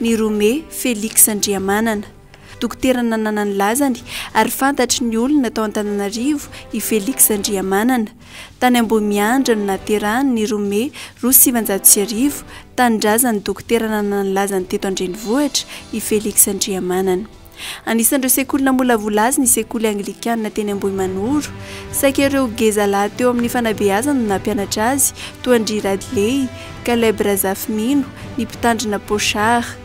Nirome Felix Andriamanana. Dokotera nanana ny lazany ary fantatry ny olona tao Antananarivo i Felix Andriamanana. Tany Ambohimiandra no naterahany Nirome roa sy sivinjato sy arivo, tanindrazan'ny dokotera nanana ny lazany teto an-drenivohitra i Felix Andriamanana. Anisan'ireo sekoly namolavola azy ny sekoly anglikana teny Ambohimanoro. Saika ireo geja lahy teo amin'ny fanabeazana no nampianatra azy, toa an-dry Radley, Caleb Razafinino, ny mpitandrina Pochard.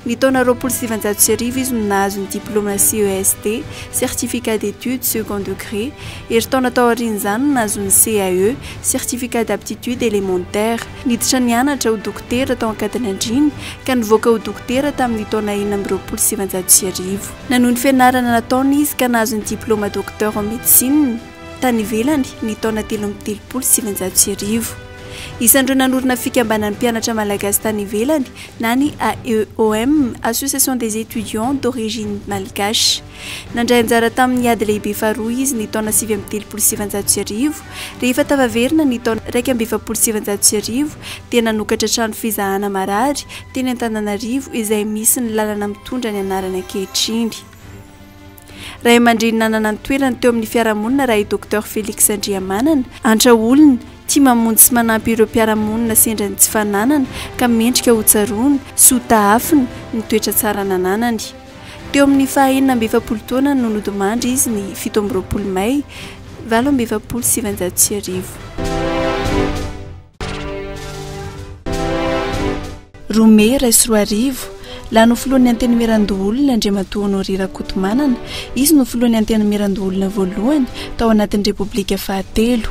Ny taona roapolo sy sivinjato sy arivo izy no nahazo ny diplaoma CESD, Certificat d'études second degré. Herintaona taorian'izany no nahazoany CAE, Certificat d'aptitude élémentaire. Niditra nianatra ho dokotera tao Ankadinandriana ka nivoaka ho dokotera tamin'ny taona enina amby roapolo sy sivinjato sy arivo. Nanohy ny fianarana nataony izy ka nahazo ny diplaoma Docteur en Médecine tany ivelany ny taona telo amby telopolo sy sivinjato sy arivo. Isan'ireo nanorina fikambanan'ny mpianatra malagasy tany ivelany na ny AEOM, Association des Etudiants d'Origine Malgache. Nandray anjara tamin'ny Ady Lehibe Faharoa izy ny taona sivy amby telopolo sy sivinjato sy arivo. Rehefa tafaverina ny taona iraika amby efapolo sy sivinjato sy arivo dia nanokatra trano fizahana marary teny Antananarivo izay misy ny lalana mitondra ny anarany ankehitriny. Ray aman-dreny nanana ny toerany teo amin'ny fiarahamonina raha i Docteur Felix Andriamanana, antra olona, tia mamonjy sy manampy ireo mpiara-monina sendra ny tsy fananana ka mendrika hotsaroana sy hotahafina ny toetra tsara nananany. Teo amin'ny fahaenina amby efapolo taonany no nodimandry izy ny fito amby roapolo May valo amby efapolo sy sivinjato sy arivo. Roa May iray sy roa arivo, lany ho filohan'ny Antenimierandoholona Andriamatoa Honoré Rakotomanana, izy no filohan'ny Antenimierandoholona voalohany tao anatin'ny Repoblika fahatelo.